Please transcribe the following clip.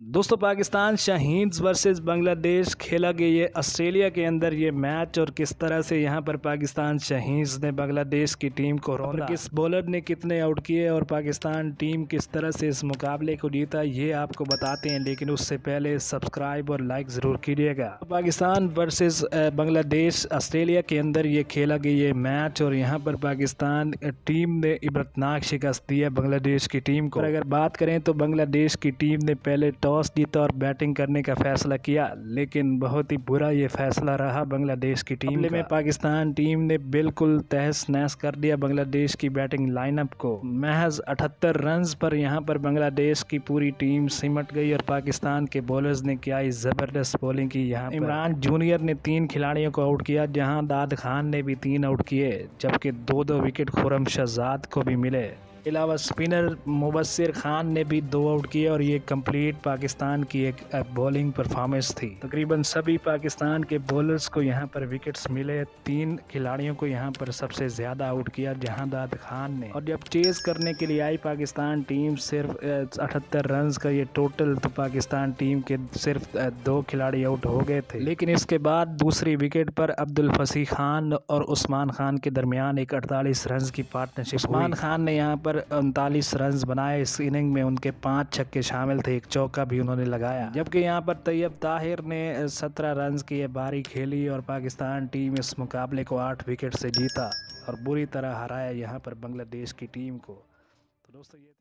دوستو، پاکستان شاہینز ورسز بنگلہ دیش کھیلا گیا۔ یہ آسٹریلیا کے اندر یہ میچ اور کس طرح سے یہاں پر پاکستان شاہینز نے بنگلہ دیش کی ٹیم کو رونا کس بولر نے کتنے آؤٹ کیے، اور پاکستان ٹیم کس طرح سے اس مقابلے کو جیتا، یہ آپ کو بتاتے ہیں، لیکن اس سے پہلے سبسکرائب اور لائک ضرور کیجیے گا۔ پاکستان ورسز بنگلہ دیش، آسٹریلیا کے اندر یہ کھیلا گیا یہ میچ، اور یہاں پر پاکستان ٹیم نے عبرتناک شکست دی ہے بنگلہ دیش کی ٹیم کو۔ اگر بات کریں تو بنگلہ دیش کی ٹیم نے پہلے ٹاپ ٹاس جیتا اور بیٹنگ کرنے کا فیصلہ کیا لیکن بہت ہی برا یہ فیصلہ رہا بنگلہ دیش کی ٹیم میں پاکستان ٹیم نے بالکل تہس نہس کر دیا بنگلہ دیش کی بیٹنگ لائن اپ کو۔ محض اٹھتر رنز پر یہاں پر بنگلہ دیش کی پوری ٹیم سمٹ گئی اور پاکستان کے بولرز نے کیا زبردست بولنگ کی یہاں عمران جونیئر نے تین کھلاڑیوں کو آؤٹ کیا جہاں داد خان نے بھی تین آؤٹ کیے جبکہ دو دو وکٹ خورم شہزاد کو بھی ملے۔ علاوہ اسپنر مبصر خان نے بھی دو آؤٹ کیا اور یہ کمپلیٹ پاکستان کی ایک بولنگ پرفارمنس تھی۔ تقریباً سبھی پاکستان کے بولرز کو یہاں پر وکٹس ملے۔ تین کھلاڑیوں کو یہاں پر سب سے زیادہ آؤٹ کیا۔ جہاں داد خان نے۔ اور جب چیز کرنے کے لیے آئی پاکستان ٹیم، صرف اٹھتر رنز کا یہ ٹوٹل تو پاکستان ٹیم کے صرف دو کھلاڑی آؤٹ ہو گئے تھے۔ لیکن اس کے بعد دوسری وکٹ پر عبد الفصیح خان اور عثمان خان کے درمیان ایک اڑتالیس رنز کی پارٹنرشپ عثمان خان نے یہاں پر پر انتالیس رنز بنائے۔ اس اننگ میں ان کے پانچ چھکے شامل تھے، ایک چوکا بھی انہوں نے لگایا۔ جبکہ یہاں پر طیب طاہر نے سترہ رنز کی یہ باری کھیلی اور پاکستان ٹیم اس مقابلے کو آٹھ وکٹ سے جیتا اور بری طرح ہرایا یہاں پر بنگلہ دیش کی ٹیم کو۔ تو دوستو یہ